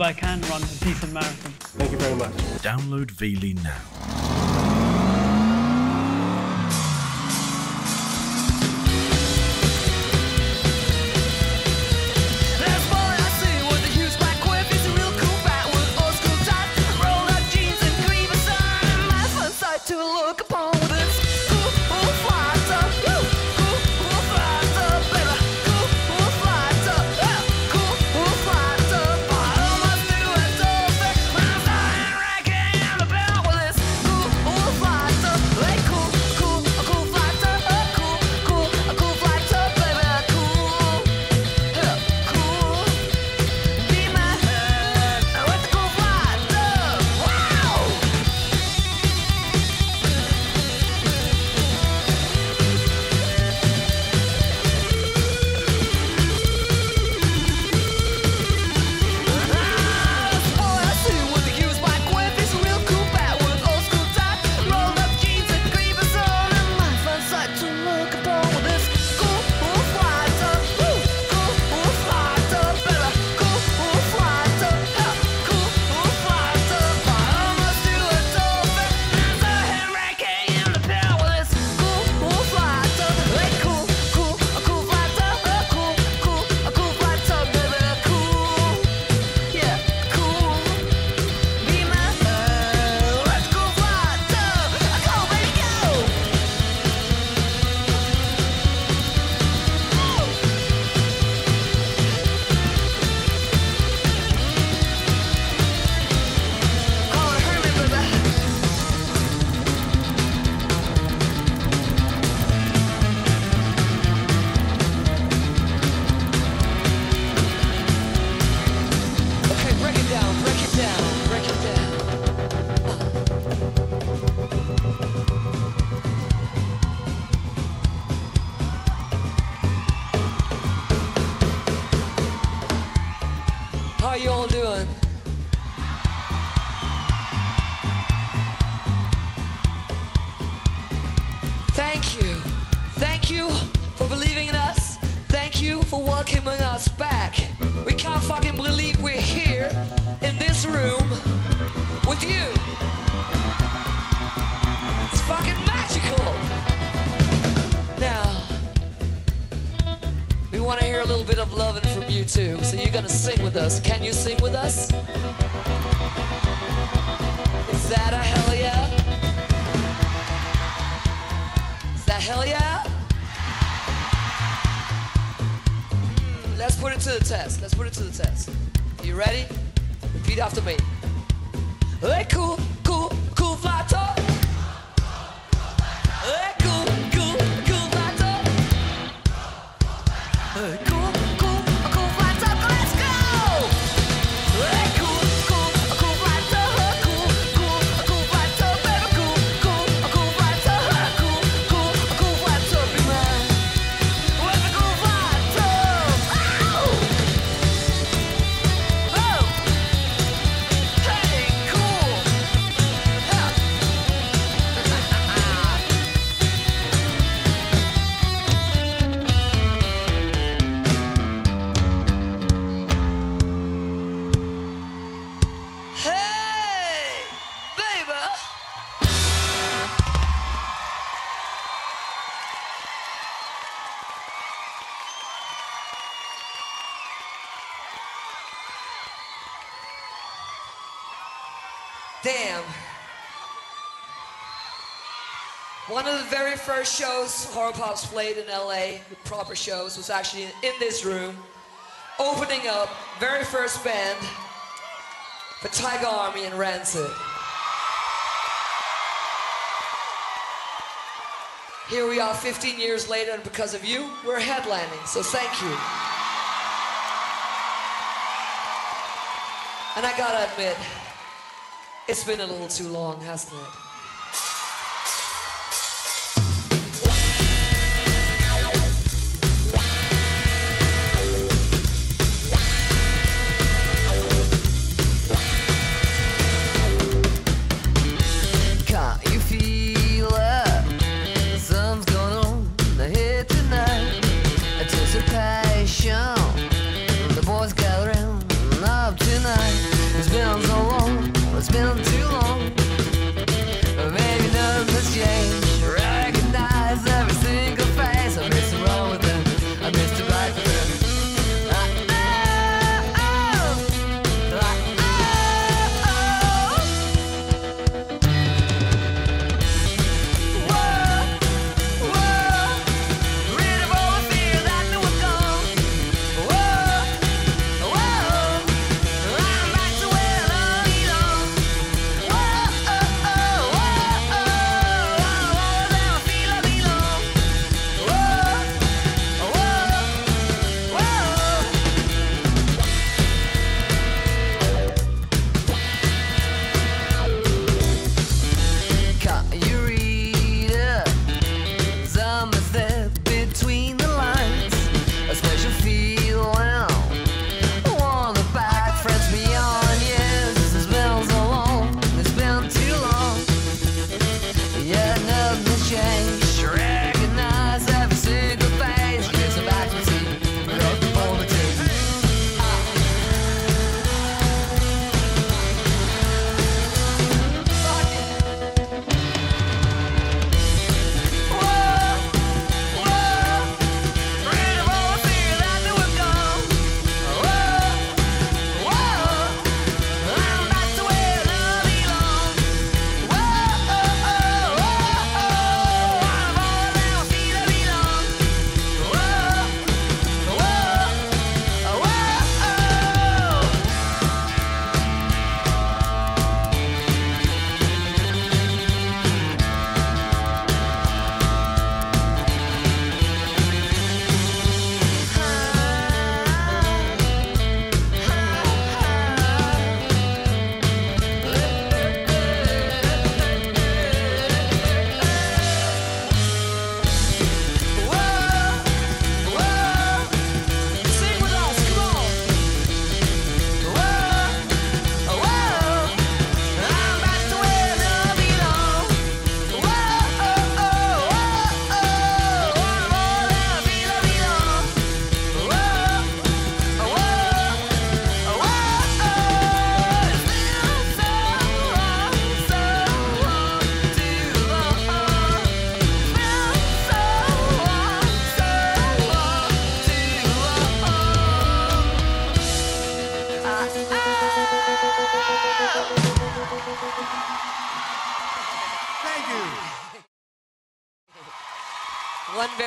I can run a decent marathon. Thank you very much. Download VLE now. first shows Horrorpops played in LA, the proper shows, was actually in this room, opening up, very first band for Tiger Army and Rancid. Here we are 15 years later, and because of you, we're headlining, so thank you. And I gotta admit, it's been a little too long, hasn't it?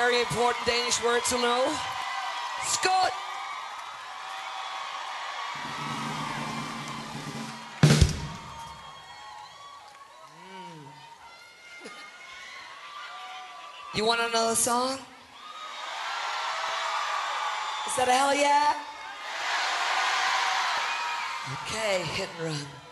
very important Danish word to know. Skål. Mm. You want another song? Is that a hell yeah? Okay, hit and run.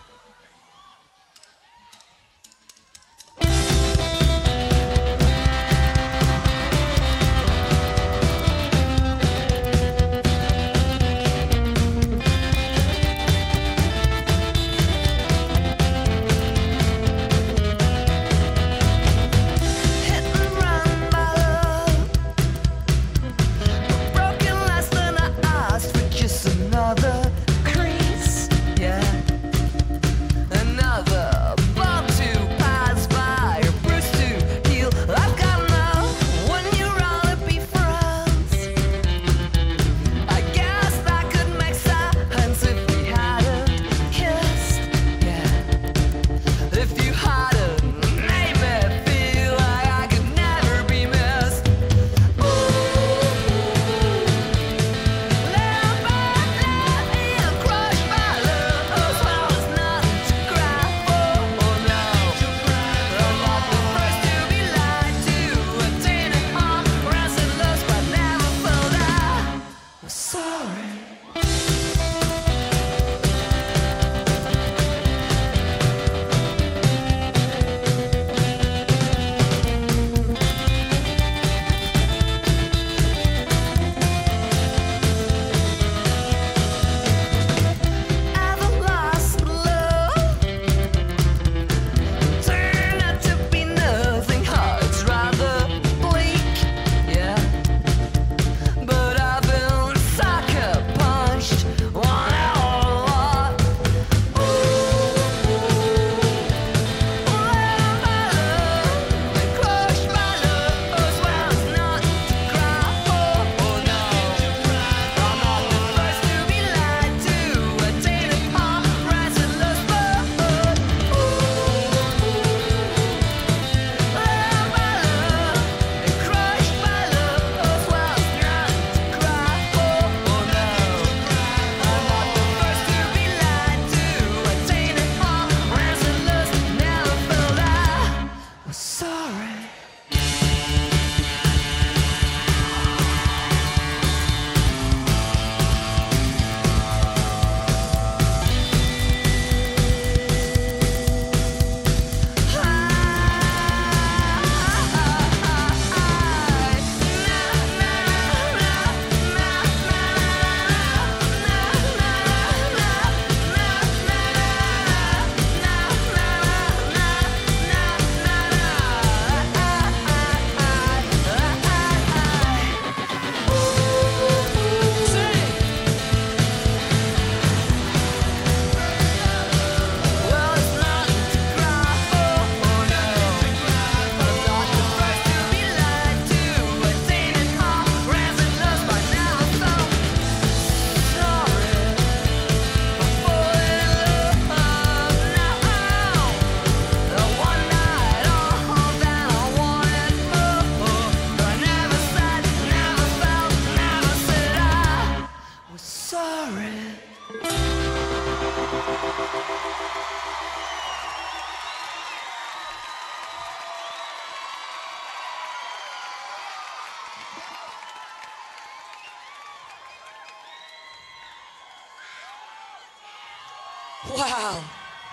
Wow.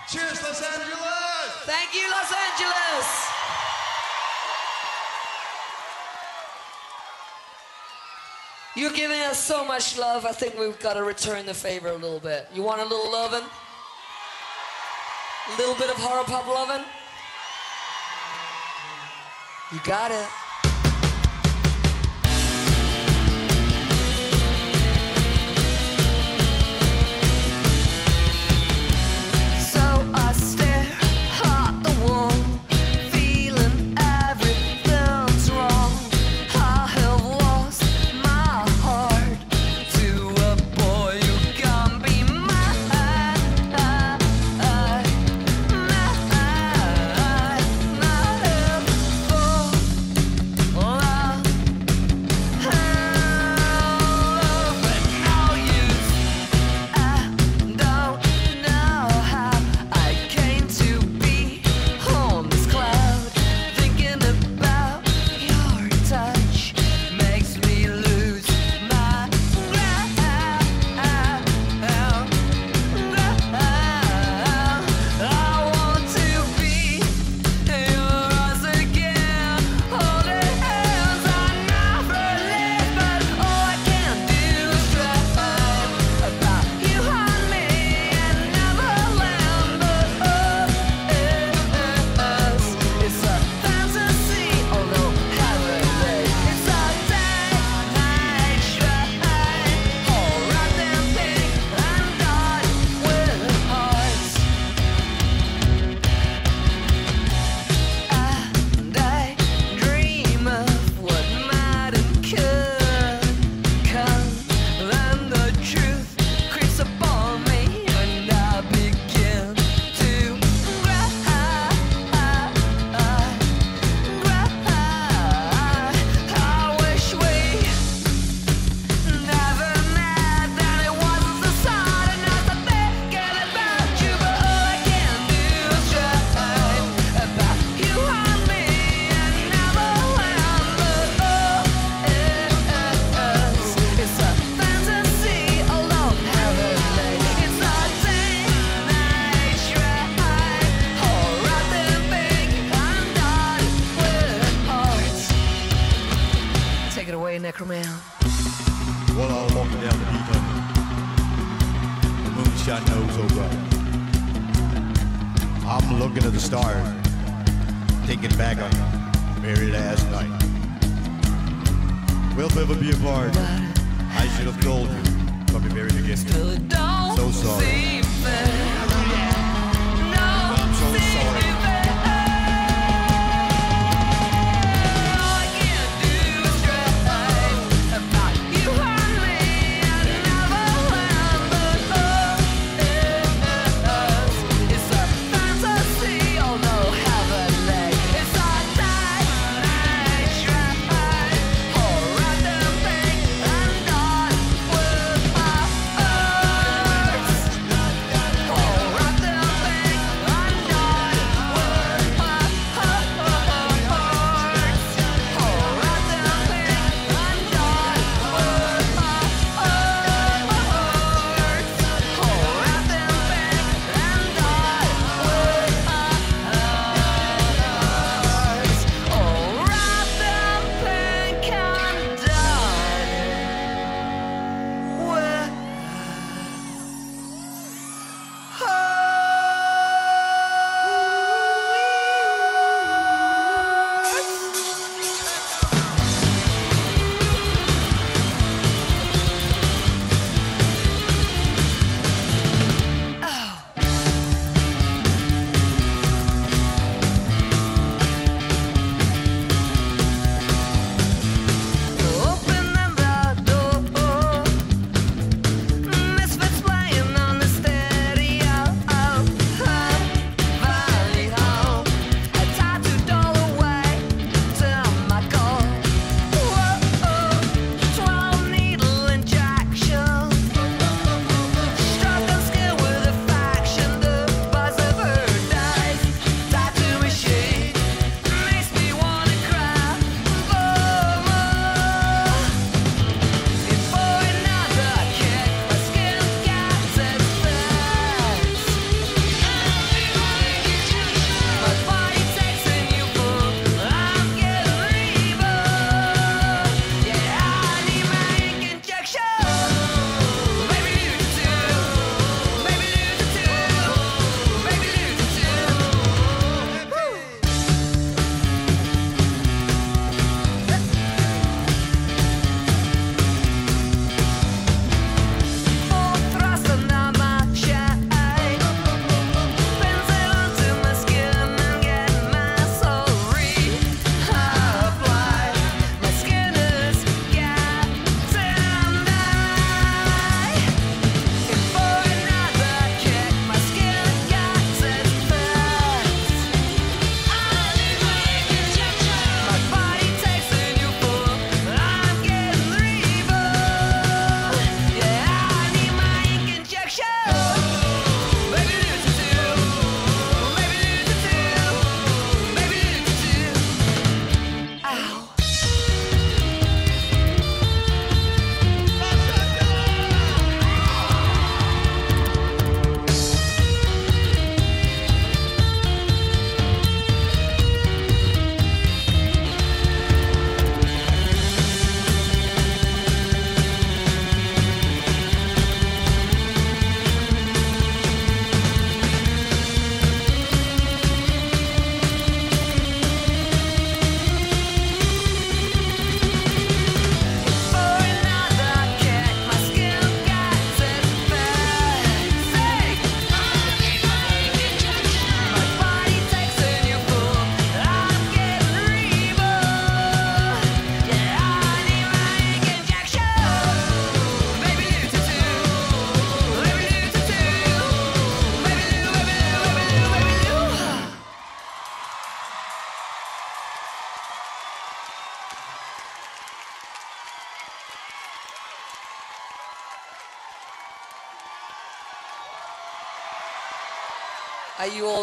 Cheers, Los Angeles! Thank you, Los Angeles! You're giving us so much love, I think we've got to return the favor a little bit. You want a little loving? A little bit of horror pop loving? You got it.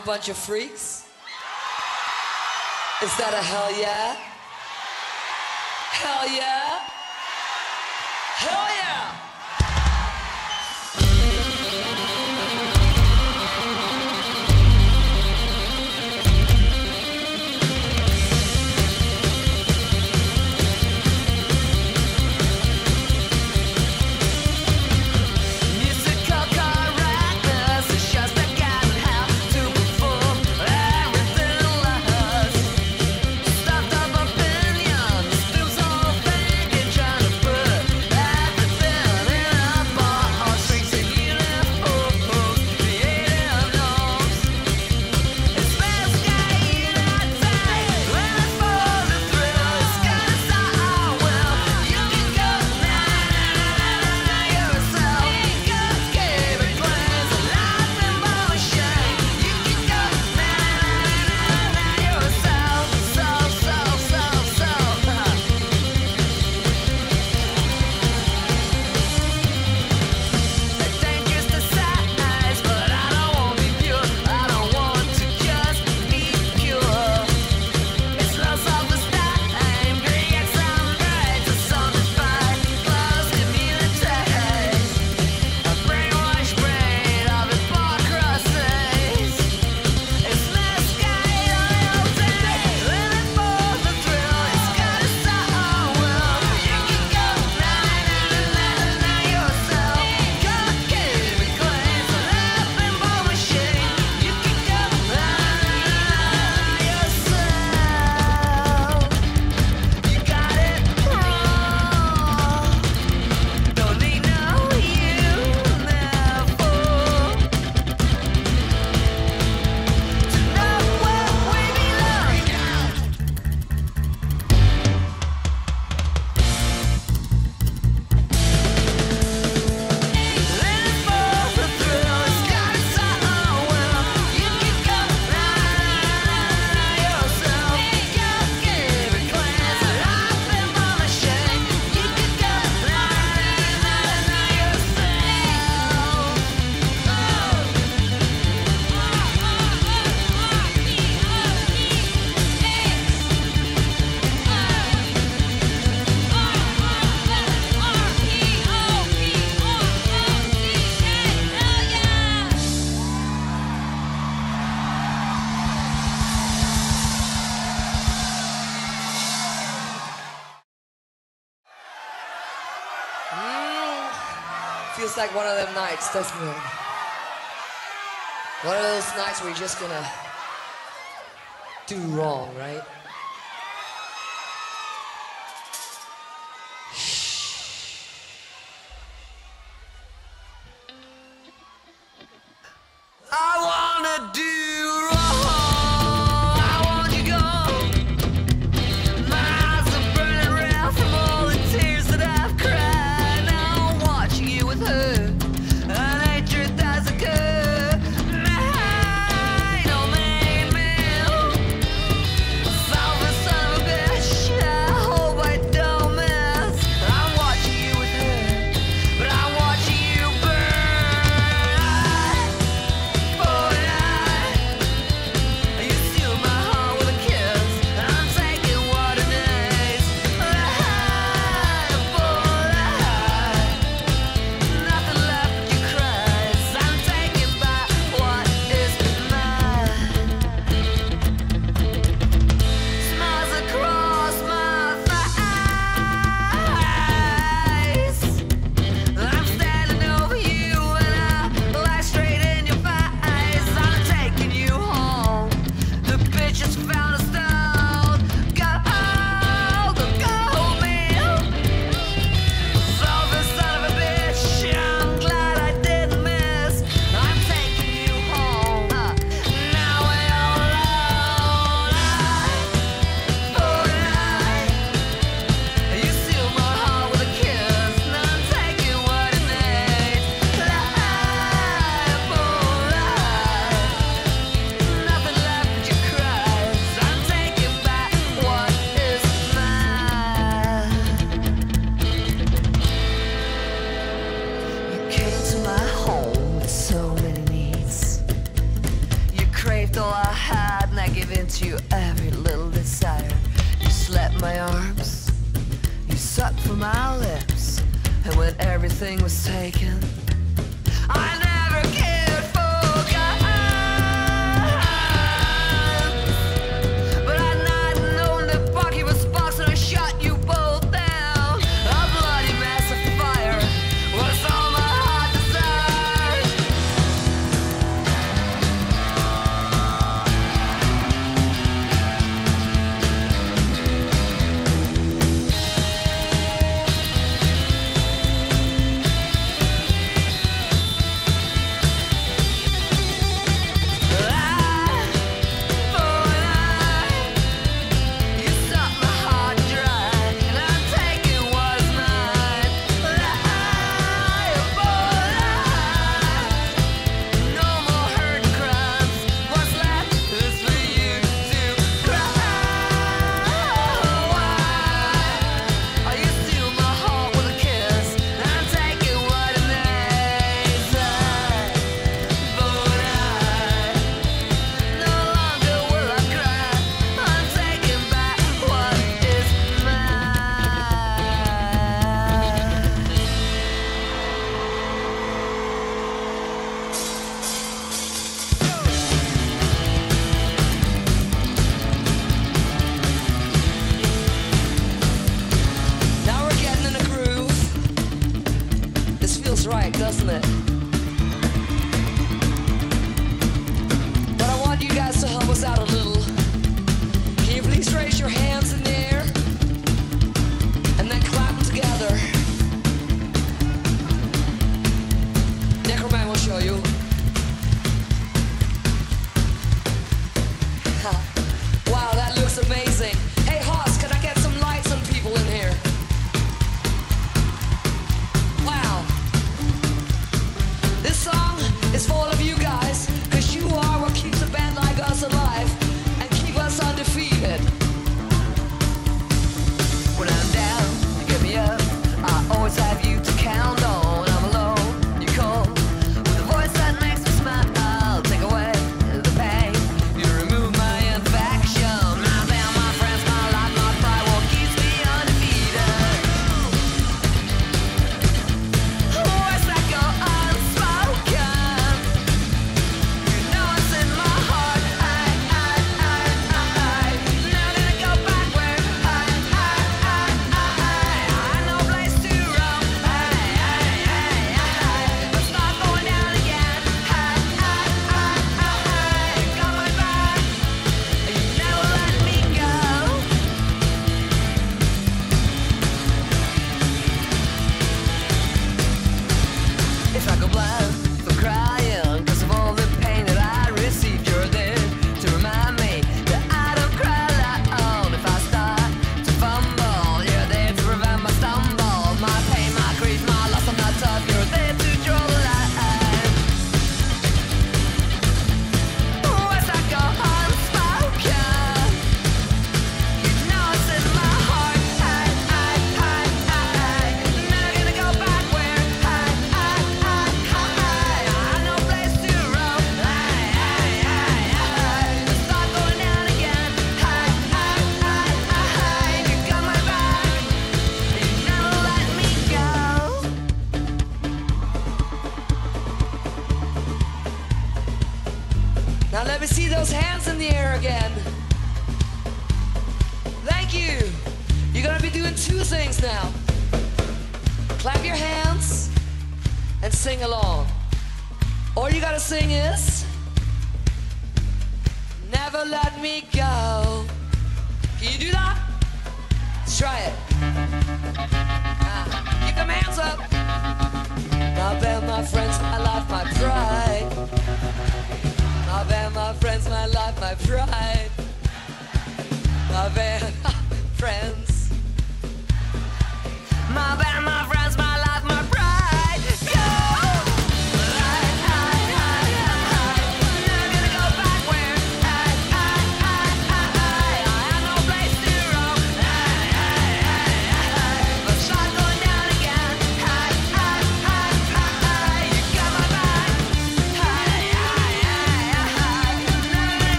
a bunch of freaks? Is that a hell yeah? Hell yeah? Hell yeah! Yes. One of those nights where you're just gonna do wrong,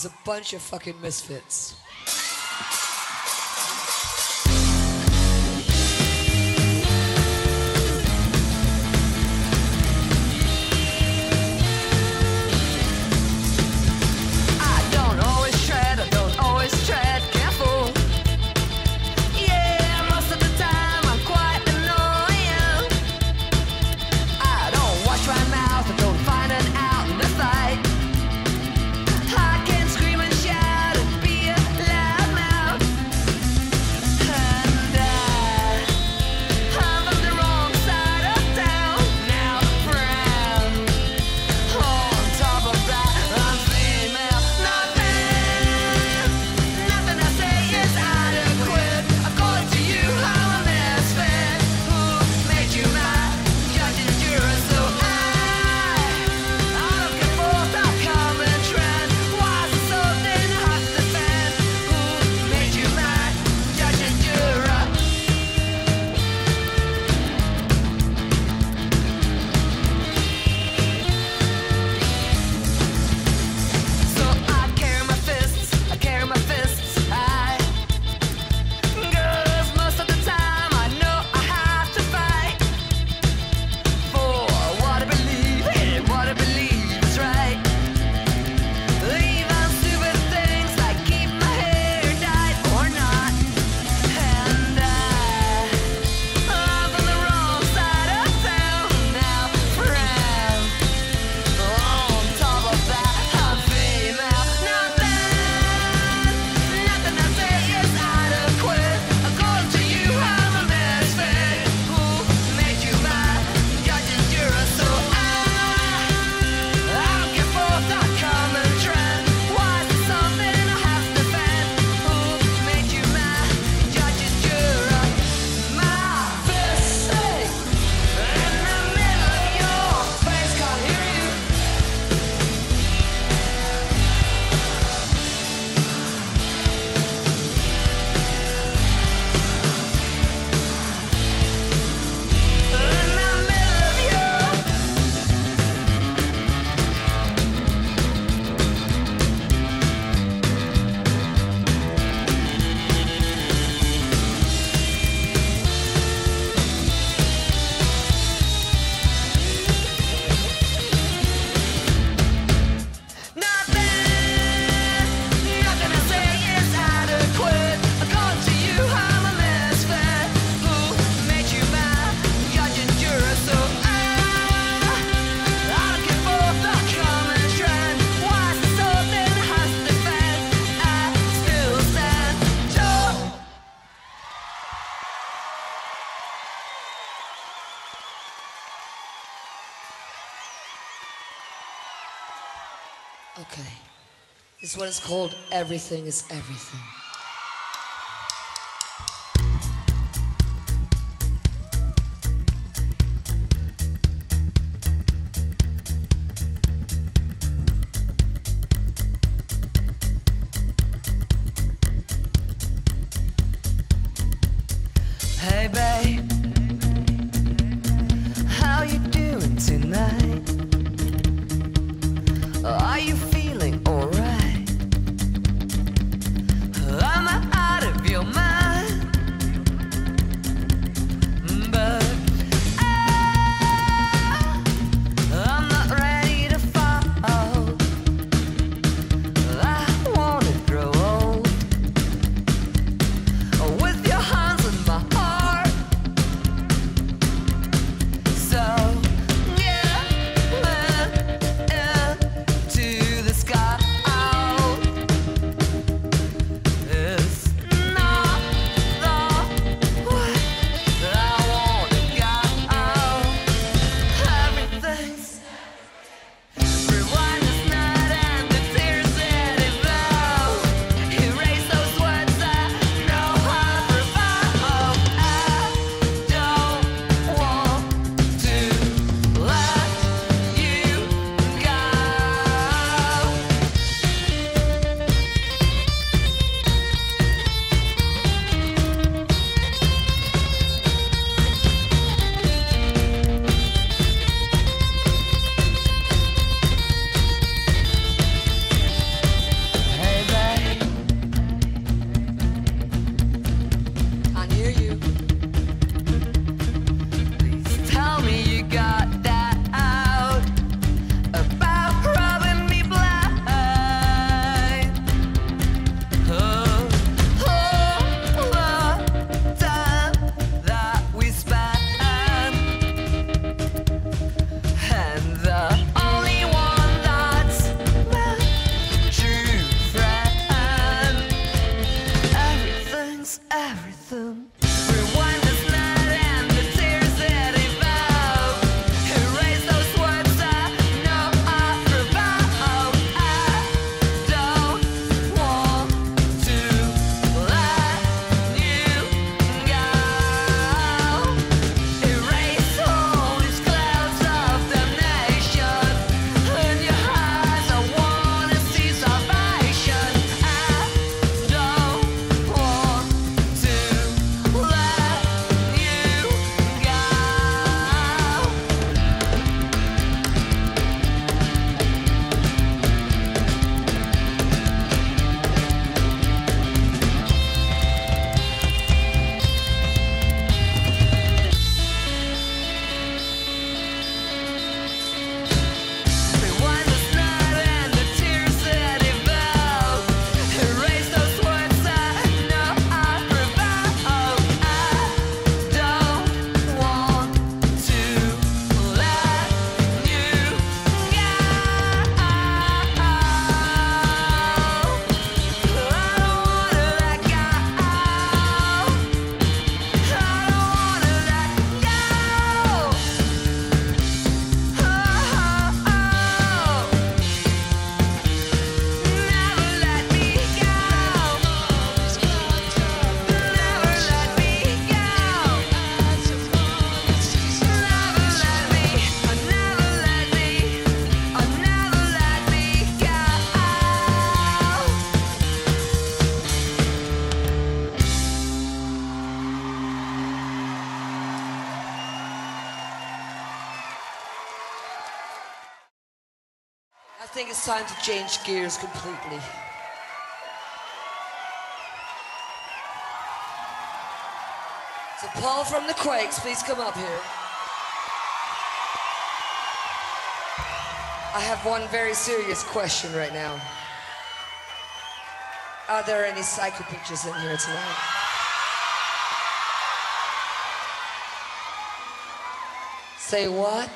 is a bunch of fucking misfits. Okay. This one is called Everything is Everything. I think it's time to change gears completely. So Paul from the Quakes, please come up here. I have one very serious question right now. Are there any psycho pictures in here tonight? Say what?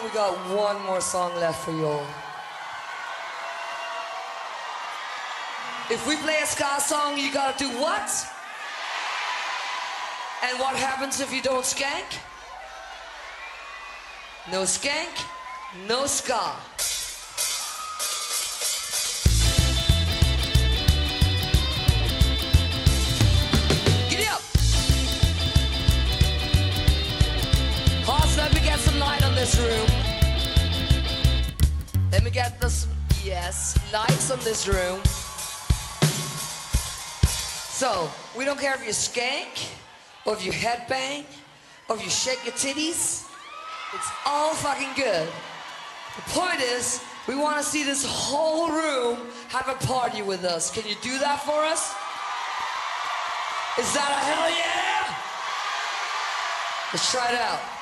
we got one more song left for y'all. If we play a ska song, you gotta do what? And what happens if you don't skank? No skank, no ska. get yes lights on this room. So we don't care if you skank, or if you headbang, or if you shake your titties. It's all fucking good. The point is, we want to see this whole room have a party with us. Can you do that for us? Is that a hell yeah? Let's try it out.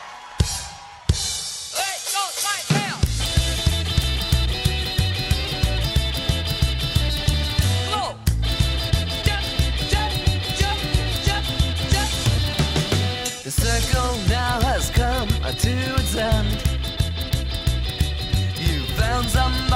to its end. You found some.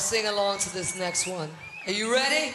sing along to this next one. Are you ready?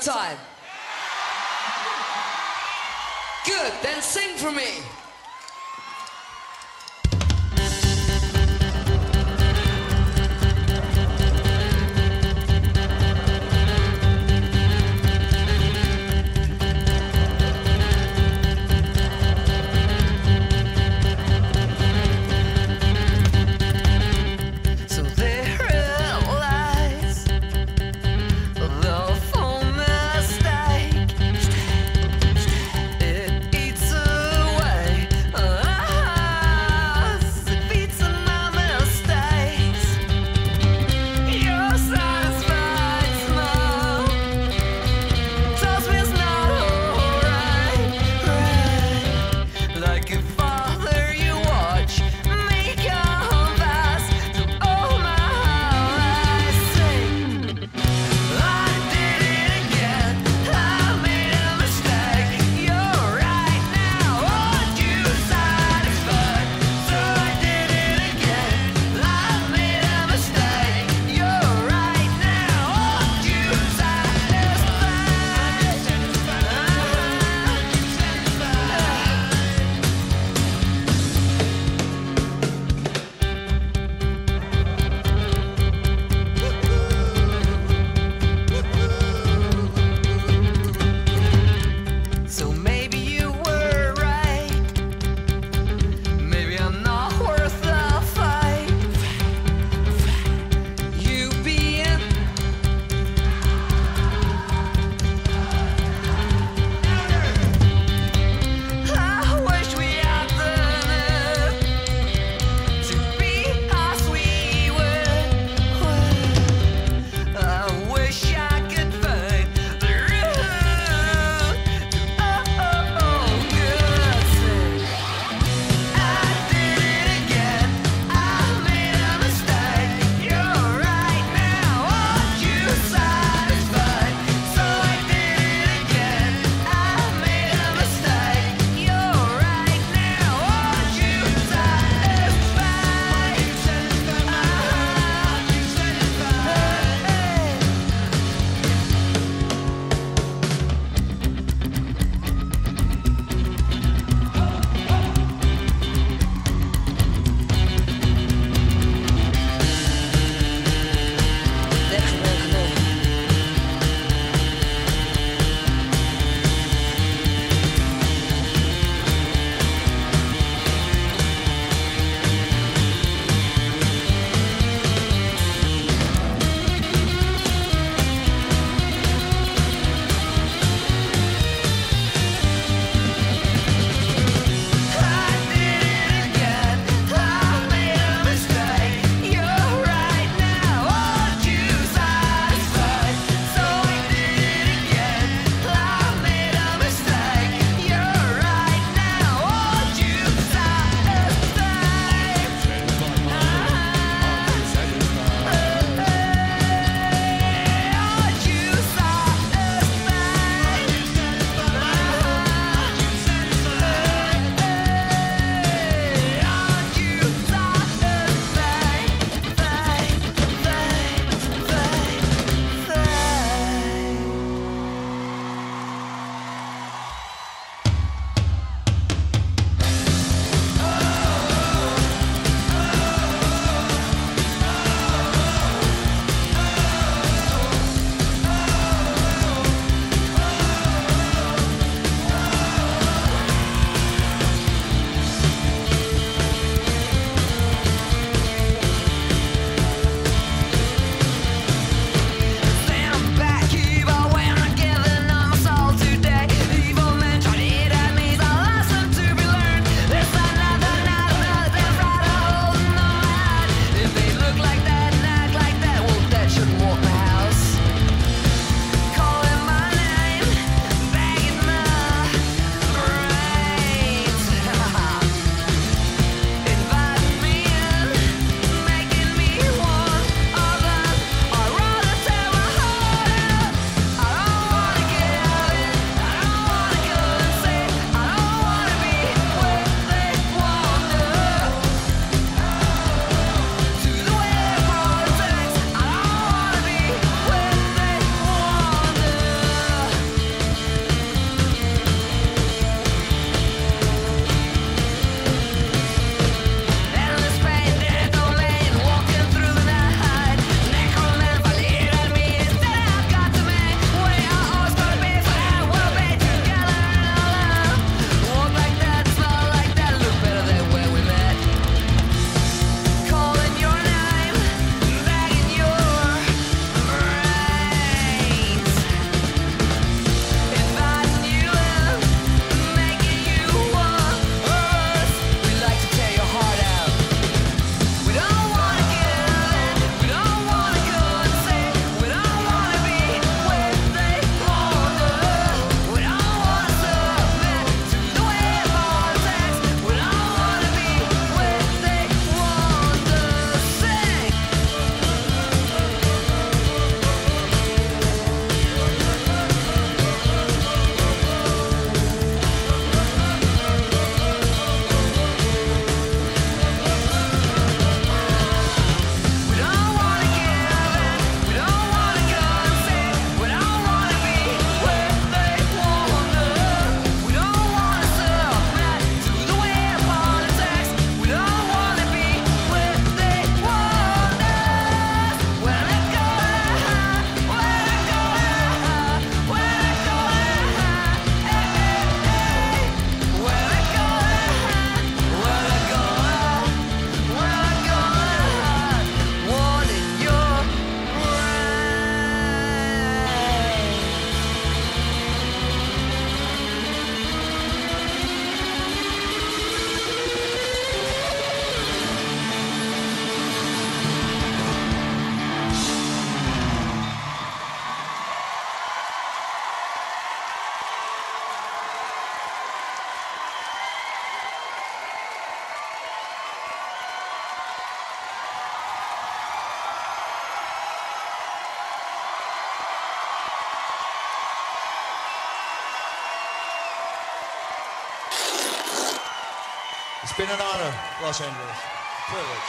time. Los Angeles. Privilege.